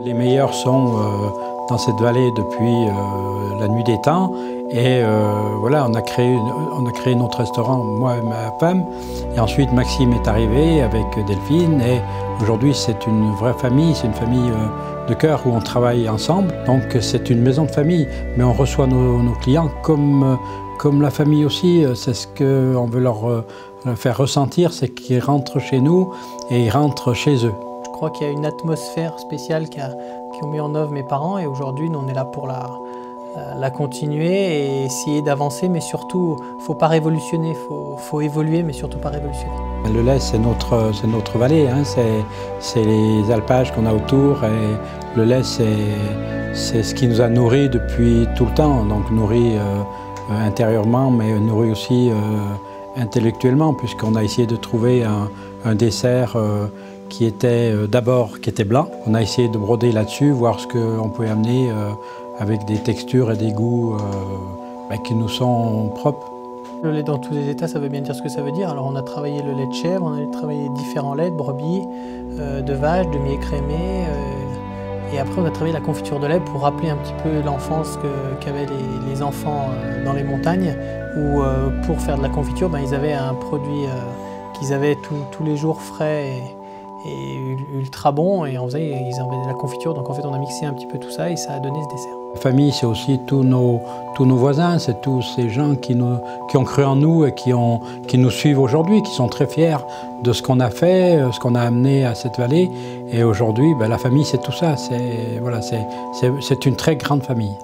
Les meilleurs sont euh, dans cette vallée depuis euh, la nuit des temps. Et euh, voilà, on a, créé, on a créé notre restaurant, moi et ma femme. Et ensuite, Maxime est arrivé avec Delphine. Et aujourd'hui, c'est une vraie famille, c'est une famille de cœur où on travaille ensemble. Donc, c'est une maison de famille. Mais on reçoit nos, clients comme, comme la famille aussi. C'est ce qu'on veut leur faire ressentir, c'est qu'ils rentrent chez nous et ils rentrent chez eux. Je crois qu'il y a une atmosphère spéciale qui, ont mis en œuvre mes parents et aujourd'hui on est là pour la, continuer et essayer d'avancer mais surtout faut pas révolutionner, faut, faut, évoluer mais surtout pas révolutionner. Le lait c'est notre, vallée, hein. c'est les alpages qu'on a autour et le lait c'est ce qui nous a nourris depuis tout le temps, donc nourri euh, intérieurement mais nourri aussi euh, intellectuellement puisqu'on a essayé de trouver un, un dessert euh, qui était euh, d'abord qui était blanc. On a essayé de broder là-dessus, voir ce qu'on pouvait amener euh, avec des textures et des goûts euh, bah, qui nous sont propres. Le lait dans tous les états, ça veut bien dire ce que ça veut dire. Alors on a travaillé le lait de chèvre, on a travaillé différents laits, de brebis, de vache, de miel crémé. et après on a travaillé la confiture de lait pour rappeler un petit peu l'enfance qu'avaient les, enfants dans les montagnes, où pour faire de la confiture, ben, ils avaient un produit qu'ils avaient tous les jours frais. Et ultra bon et on faisait, ils avaient de la confiture donc en fait on a mixé un petit peu tout ça et ça a donné ce dessert. La famille c'est aussi tous nos, tous nos voisins, c'est tous ces gens qui, nous, qui ont cru en nous et qui, ont, qui nous suivent aujourd'hui, qui sont très fiers de ce qu'on a fait, ce qu'on a amené à cette vallée et aujourd'hui ben, la famille c'est tout ça, c'est voilà, une très grande famille.